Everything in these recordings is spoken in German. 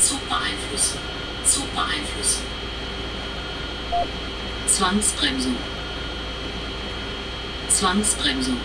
Zug beeinflussen. Zug beeinflussen. Zwangsbremsung. Zwangsbremsung.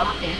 up and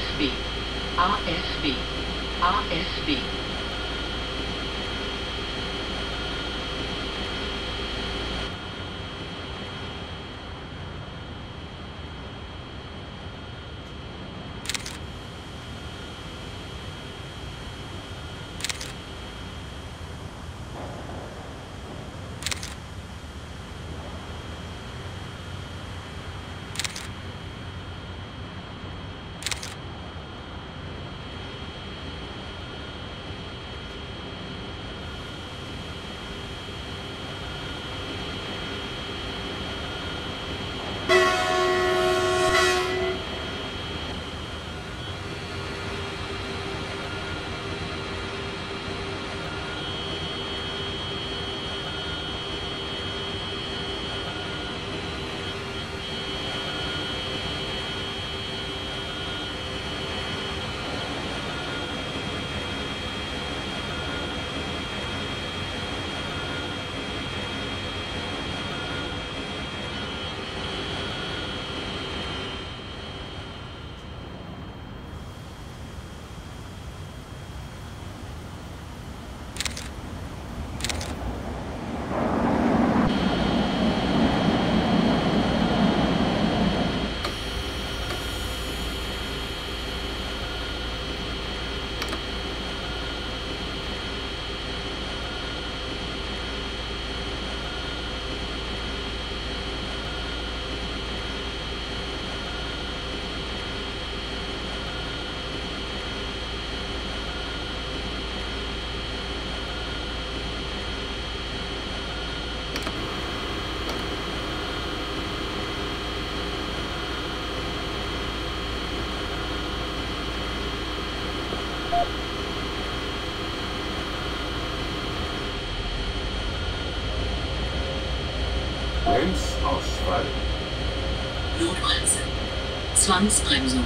Zwangsbremsung.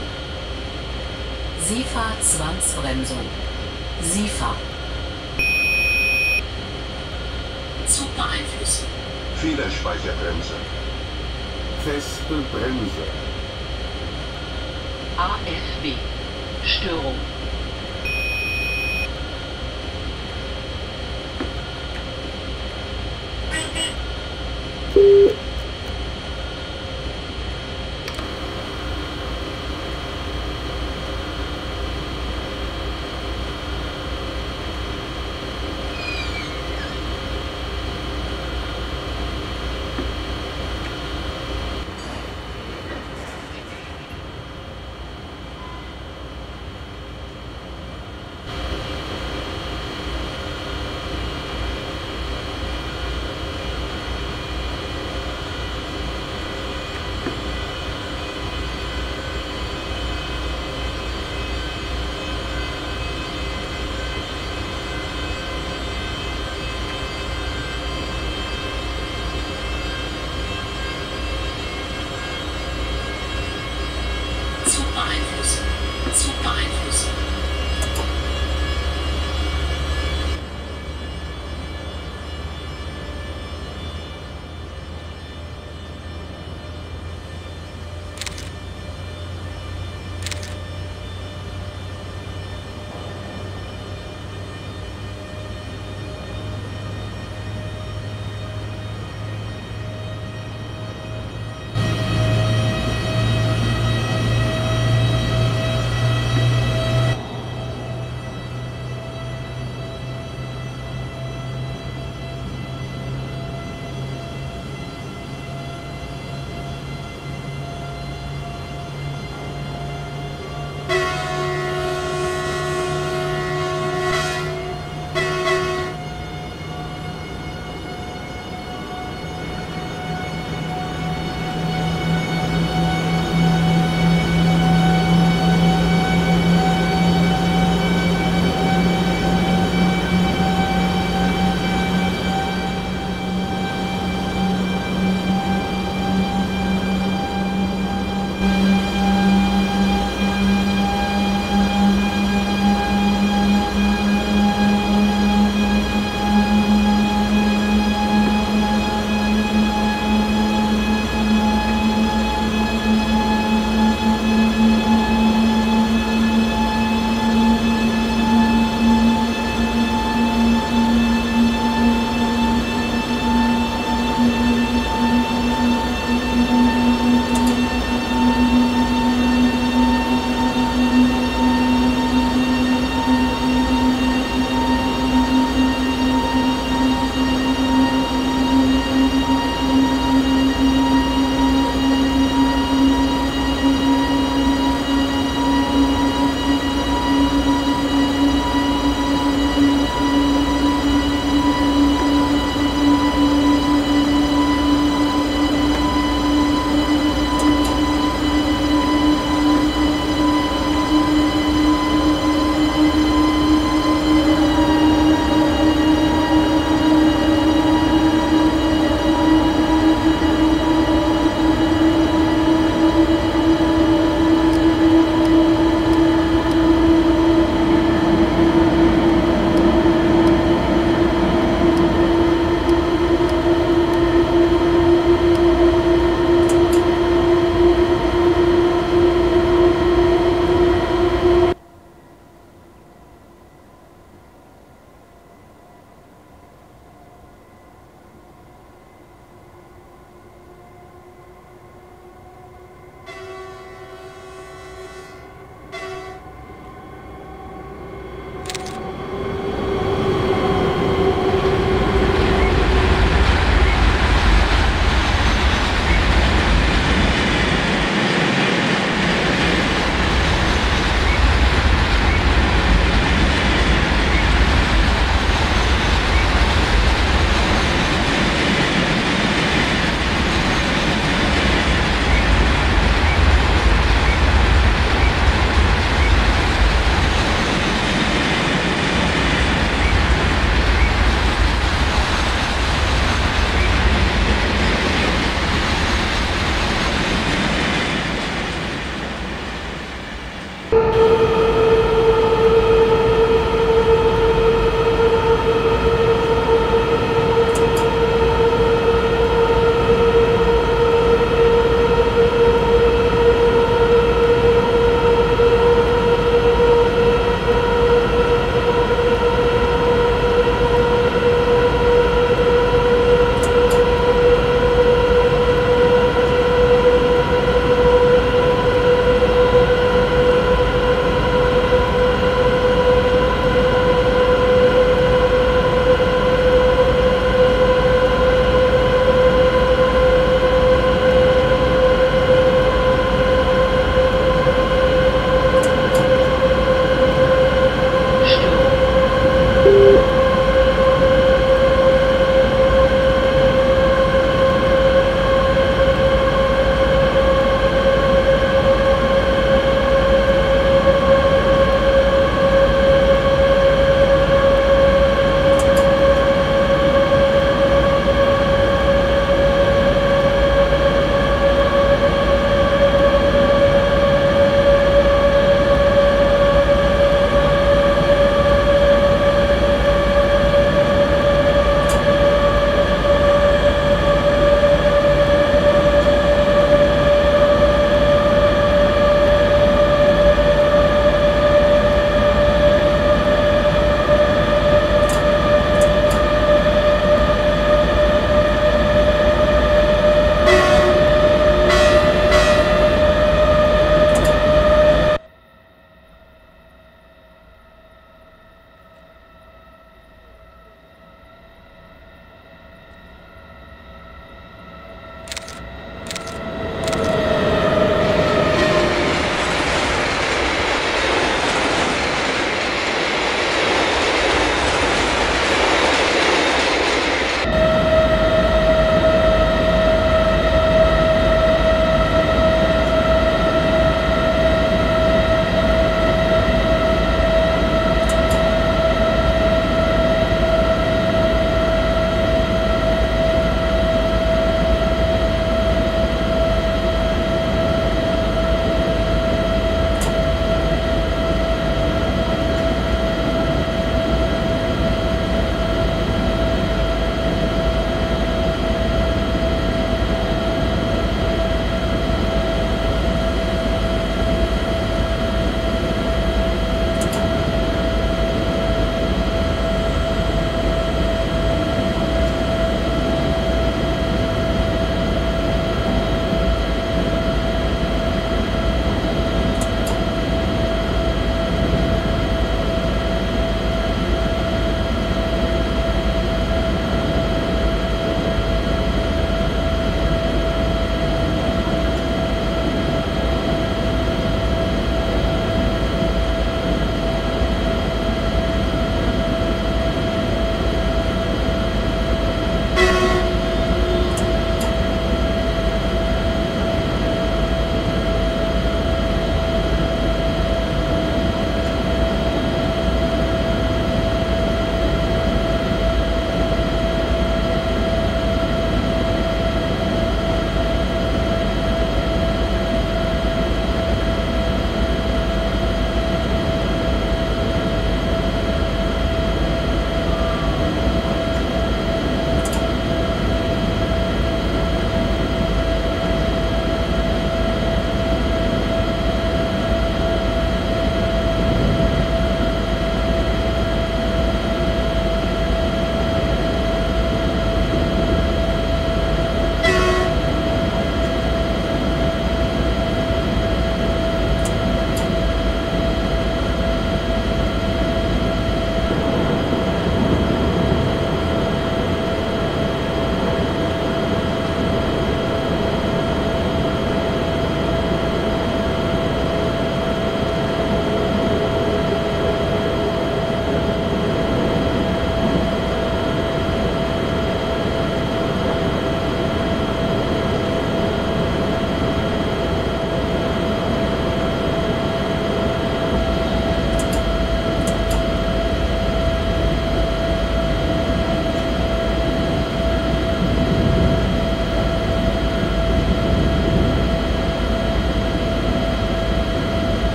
SIFA Zwangsbremsung.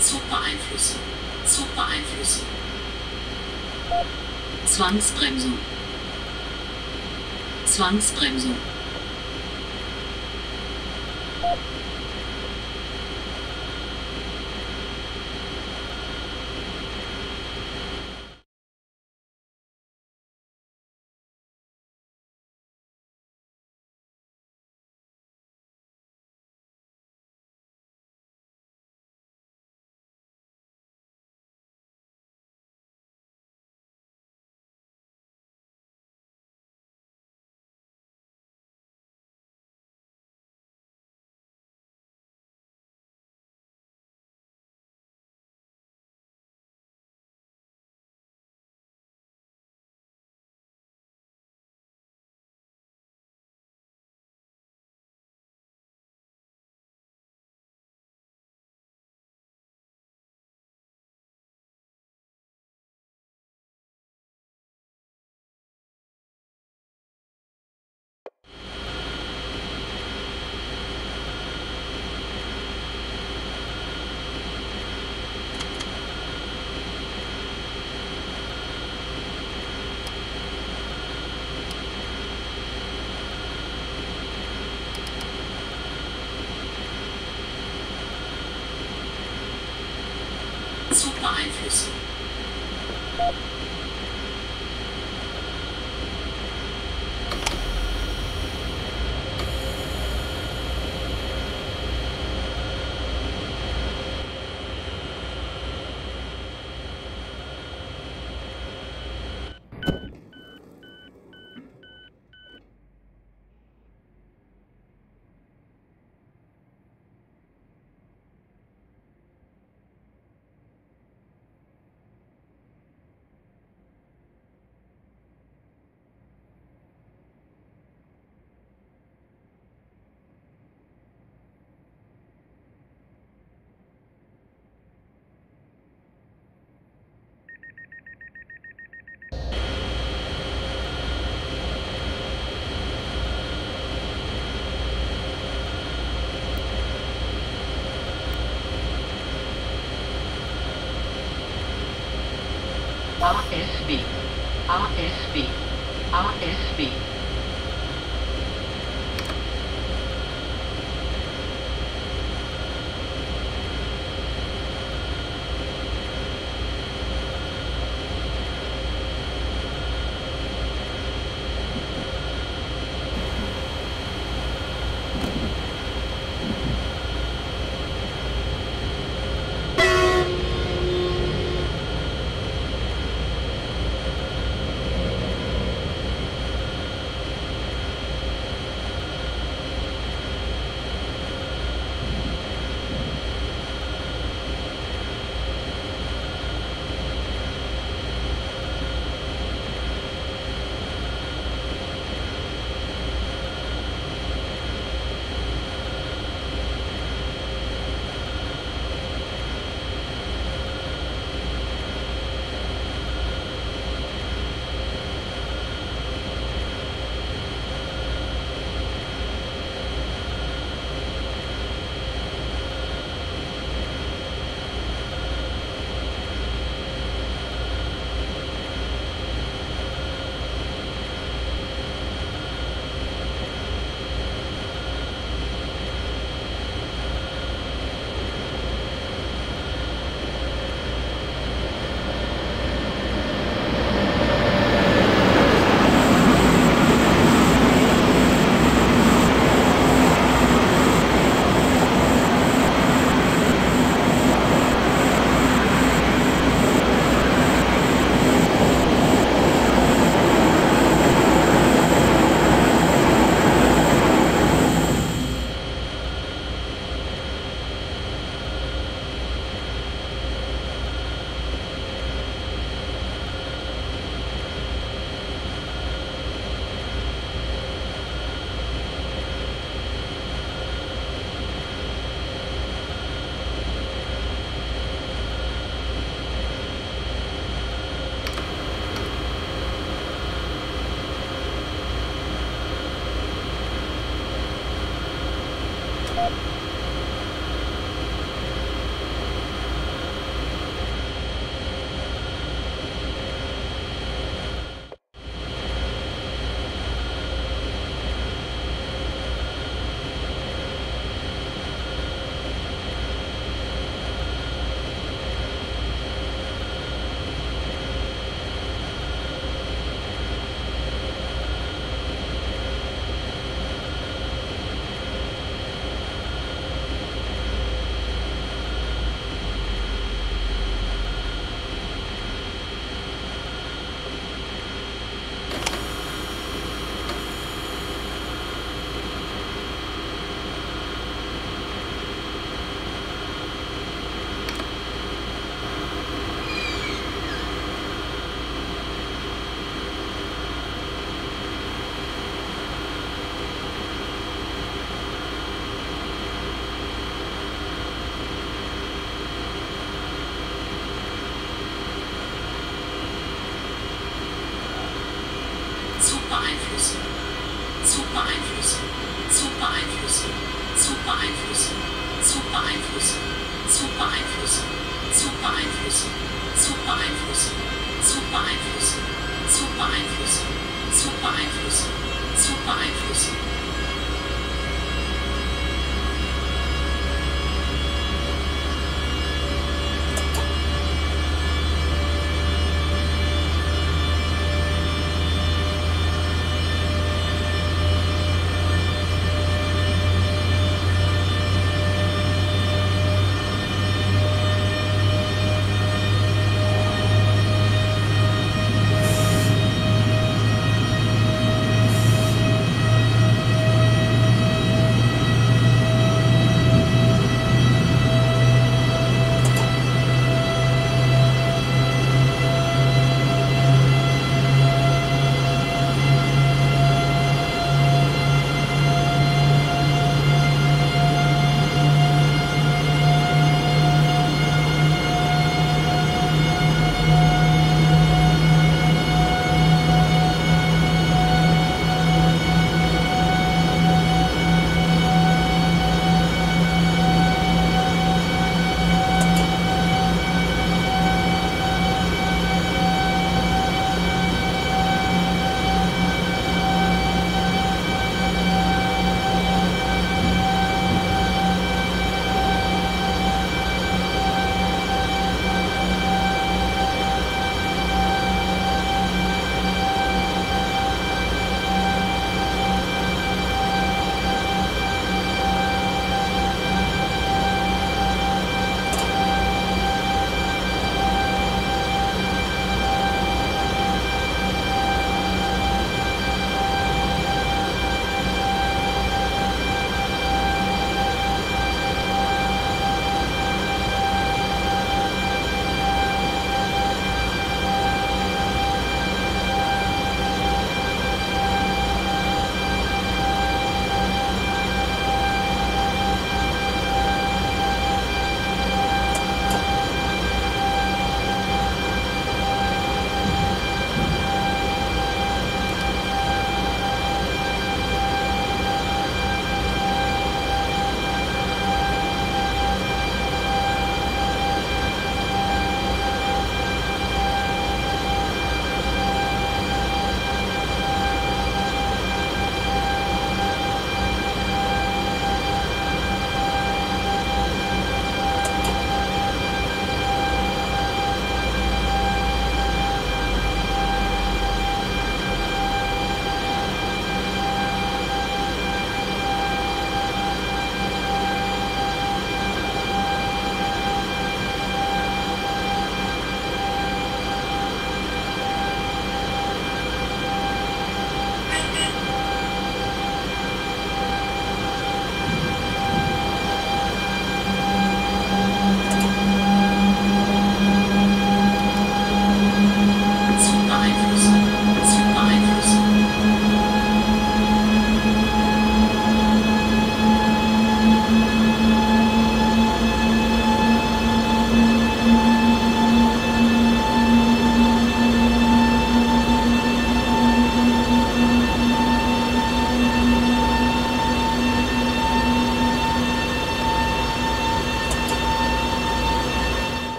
Zugbeeinflussung. Zugbeeinflussung. Zwangsbremsung. Zwangsbremsung.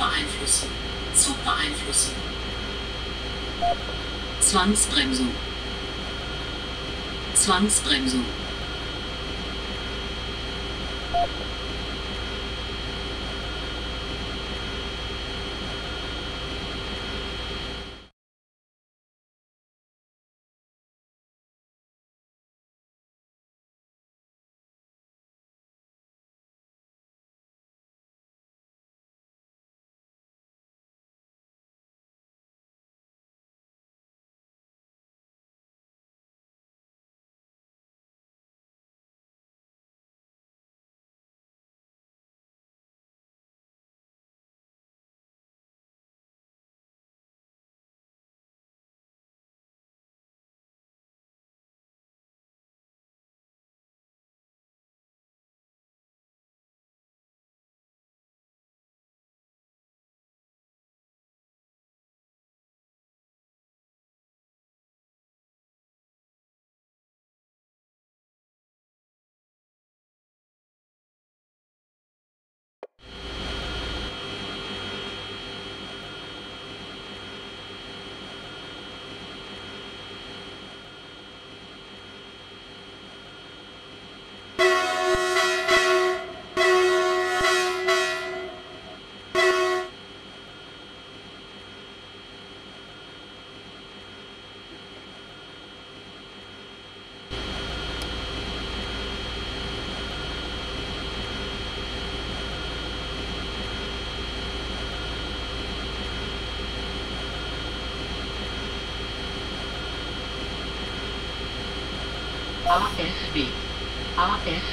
Beeinflussen. Zug beeinflussen. Zwangsbremsung. Zwangsbremsung. office.